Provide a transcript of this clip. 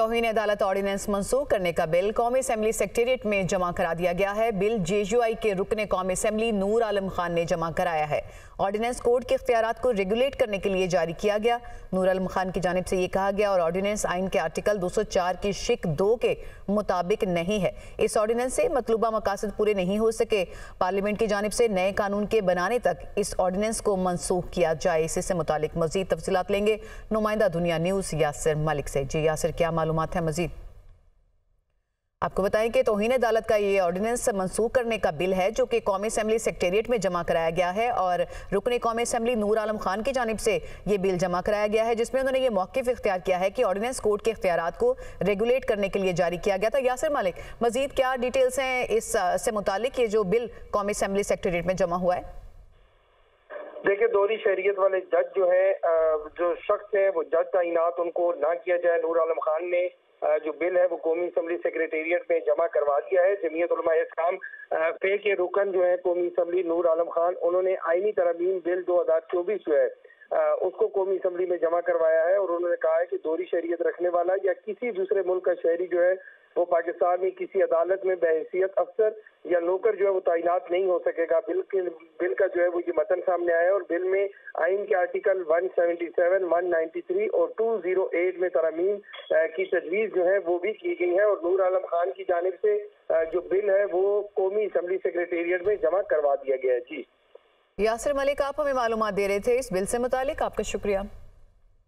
तोहिन अदालत ऑर्डिनेंस मंसूख करने का बिल कौमी असम्बली सेक्रेटरिएट में जमा करा दिया गया है। बिल जेयूआई के रुकन कौमी असम्बली नूर आलम खान ने जमा कराया है। ऑर्डिनेंस कोर्ट के इख्तियार को रेगुलेट करने के लिए जारी किया गया। नूर आलम खान की जानब से ये कहा गया, और ऑर्डिनेंस आइन के आर्टिकल 204 की शिक दो के मुताबिक नहीं है। इस ऑर्डिनेंस से मतलूबा मकासद पूरे नहीं हो सके। पार्लियामेंट की जानब से नए कानून के बनाने तक इस ऑर्डिनेंस को मनसूख किया जाए। इससे मुतल मजीद तफसीत लेंगे नुमाइंदा दुनिया न्यूज़ यासर मलिक से। जी यासिर, क्या मालूम है मजीद। आपको बताएँ कि तोहिन अदालत का ये ऑर्डिनेंस मनसूख करने का बिल है, जो कि कौमी असम्बली सेक्रेटरिएट में जमा कराया गया है, और रुकन कौमी असम्बली नूर आलम खान की जानब से ये बिल जमा कराया गया है, जिसमें उन्होंने ये मौकफ इख्तियार किया है कि ऑर्डिनेंस कोर्ट के इख्तियार को रेगुलेट करने के लिए जारी किया गया था। यासर मालिक, मजीद क्या डिटेल्स हैं इस, से मुतालिक ये जो बिल कौमी असम्बली सेक्रेटरिएट में जमा हुआ है? देखिए, दोहरी शहरीत वाले जज जो है जो शख्स है, वो जज तैनात उनको ना किया जाए। नूर आलम खान ने जो बिल है, वो कौमी असम्बली सेक्रेटेरिएट में जमा करवा दिया है। जमीयत इस्लाम फे के रुकन जो है, कौमी असम्बली नूर आलम खान, उन्होंने आईनी तरमीम बिल दो हज़ार चौबीस जो है उसको कौमी असम्बली में जमा करवाया है और उन्होंने कहा है कि दोहरी शहरीत रखने वाला या किसी दूसरे मुल्क का शहरी जो है वो पाकिस्तान में किसी अदालत में बहसीत अफसर या नौकर जो है वो तैनात नहीं हो सकेगा। बिल के बिल का जो है वो ये मतन सामने आया है और बिल में आइन के आर्टिकल 177, 193 और 208 में तरमीम की तजवीज़ जो है वो भी की गई है और नूर आलम खान की जानब से जो बिल है वो कौमी असम्बली सेक्रेटेरिएट में जमा करवा दिया गया है। जी। यासिर मलिक आप हमें मालूम दे रहे थे इस बिल से मुतालिक। आपका शुक्रिया।